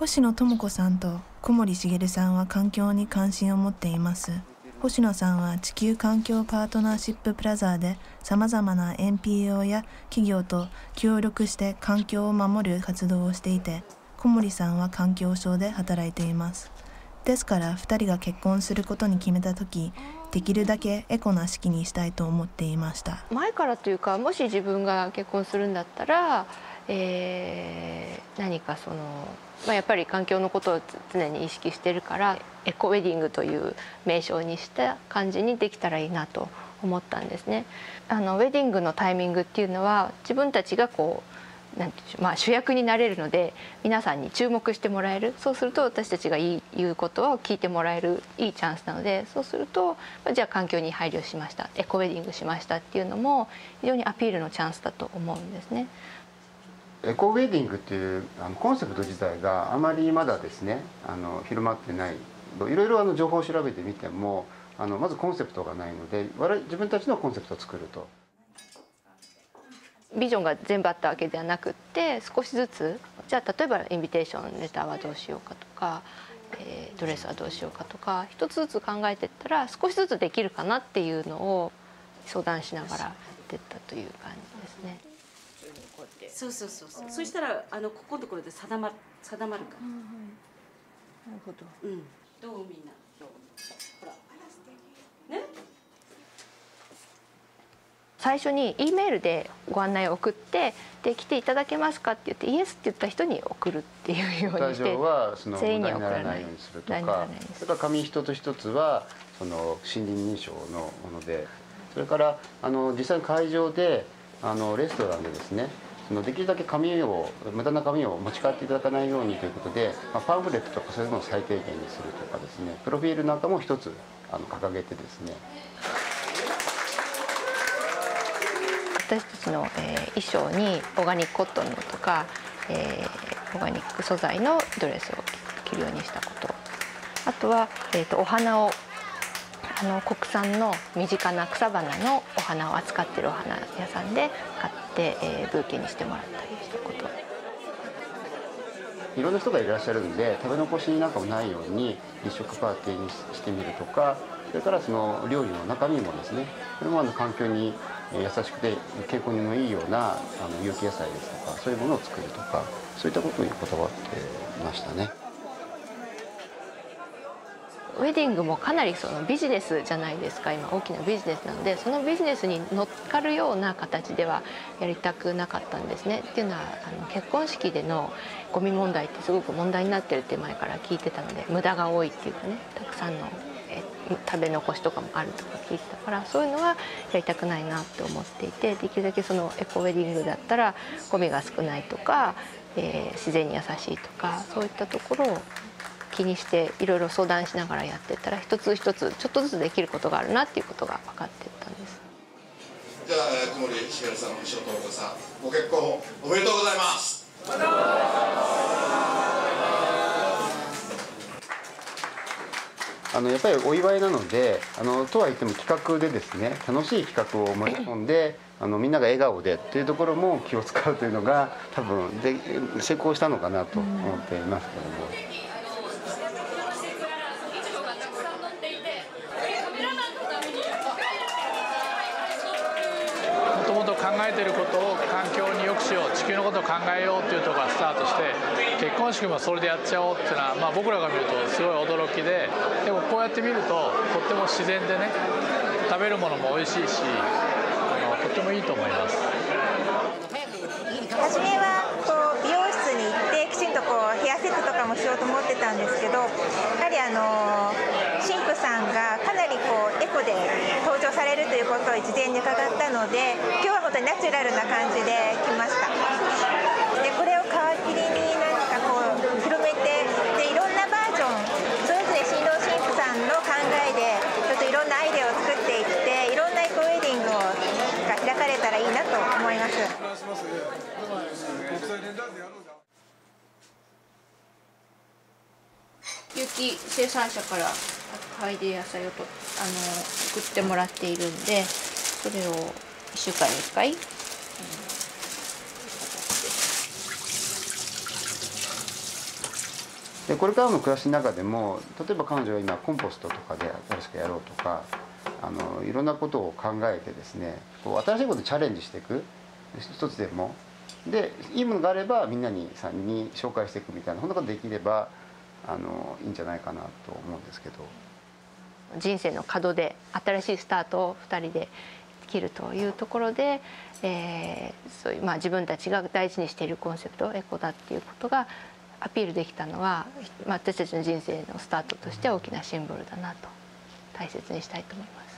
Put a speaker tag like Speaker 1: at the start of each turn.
Speaker 1: 星野智子さんと小森茂さんは環境に関心を持っています。星野さんは地球環境パートナーシッププラザーでさまざまな NPO や企業と協力して環境を守る活動をしていて小森さんは環境省で働いています。ですから2人が結婚することに決めた時できるだけエコな式にしたいと思っていました。
Speaker 2: 前からというかもし自分が結婚するんだったら、えー、何かその、まあ、やっぱり環境のことを常に意識してるからエコウェディングという名称にした感じにできたらいいなと思ったんですね。あのウェディングのタイミングっていうのは自分たちがこうなんてまあ、主役になれるので皆さんに注目してもらえるそうすると私たちが言い言うことを聞いてもらえるいいチャンスなのでそうするとじゃあ環境に配慮しましたエコウェディングしましたっていうのも非常にアピールのチャンスだと思うんですね。
Speaker 3: エコウェディングっていうあのコンセプト自体があまりまだですねあの広まってないいろいろあの情報を調べてみてもあのまずコンセプトがないので自分たちのコンセプトを作ると。
Speaker 2: ビジョンが全部あったわけではなくって少しずつじゃあ例えばインビテーションレターはどうしようかとか、えー、ドレスはどうしようかとか一つずつ考えてったら少しずつできるかなっていうのを相談しながらやってったという感じですね。
Speaker 4: そうそうそうそう。そしたらあのここのところで定ま定まるから。うんはい、
Speaker 2: なるほど。
Speaker 4: うん。どうみんな？ほら。ね？
Speaker 2: 最初に E メールでご案内を送ってで来ていただけますかって言ってイエスって言った人に送るっていうようにして
Speaker 3: 全員に送らないようにするとかそれから紙一つ一つはその森林認証のものでそれからあの実際に会場であのレストランでですねそのできるだけ紙を無駄な紙を持ち帰っていただかないようにということで、まあ、パンフレットとかそういうのを最低限にするとかですねプロフィールなんかも一つあの掲げてですね。
Speaker 2: 私たちの、えー、衣装にオーガニックコットンのとか、えー、オーガニック素材のドレスを着るようにしたこと。あとは、えーと、お花をあの国産の身近な草花のお花を扱ってるお花屋さんで買って、えー、ブーケにしてもらったりしたこと
Speaker 3: いろんな人がいらっしゃるんで食べ残しなんかもないように一食パーティーにしてみるとかそれからその料理の中身もですねこれもあの環境に優しくて健康にもいいようなあの有機野菜ですとかそういうものを作るとかそういったことにこだわってましたね。
Speaker 2: ウェディングもかなりそのビジネスじゃないですか今大きなビジネスなのでそのビジネスに乗っかるような形ではやりたくなかったんですね。っていうのはあの結婚式でのゴミ問題ってすごく問題になってるって前から聞いてたので無駄が多いっていうかねたくさんの食べ残しとかもあるとか聞いてたからそういうのはやりたくないなって思っていてできるだけそのエコウェディングだったらゴミが少ないとか、えー、自然に優しいとかそういったところを気にしていろいろ相談しながらやってったら一つ一つちょっとずつできることがあるなっていうことが分かっていったんです。
Speaker 5: じゃあ小森しげるさん、石尾智子さん、ご結婚おめでとうございます。
Speaker 3: あのやっぱりお祝いなのであのとは言っても企画でですね楽しい企画を盛り込んであのみんなが笑顔でっていうところも気を使うというのが多分で成功したのかなと思っていますけども。
Speaker 6: てることを環境によくしよう地球のことを考えようっていうところからスタートして結婚式もそれでやっちゃおうっていうのは、まあ、僕らが見るとすごい驚きででもこうやって見るととっても自然でね食べるものも美味しいしあのとってもいいと思います。
Speaker 7: 初めはこう美容室に行ってきちんとこうヘアセットとかもしようと思ってたんですけどやはりあのりこうエコで登場されるということを事前に伺ったので今日は本当にナチュラルな感じで来ました。でこれを皮切りになんかこう広めてでいろんなバージョンそれぞれ新郎新婦さんの考えでちょっといろんなアイデアを作っていっていろんなエコウェディングをが開かれたらいいなと思います。
Speaker 2: 有機生産者から宅配で野菜をとあの送ってもらっているんでそれを1週間に1回、
Speaker 3: でこれからの暮らしの中でも例えば彼女が今コンポストとかで新しくやろうとかあのいろんなことを考えてですねこう新しいことにチャレンジしていく一つでも。でいいものがあればみんなにさんに紹介していくみたいなそんなことができればあのいいんじゃないかなと思うんですけど
Speaker 2: 人生の門で新しいスタートを2人で切るというところで、えーそういうまあ、自分たちが大事にしているコンセプトエコだっていうことがアピールできたのは、まあ、私たちの人生のスタートとして大きなシンボルだなと大切にしたいと思います。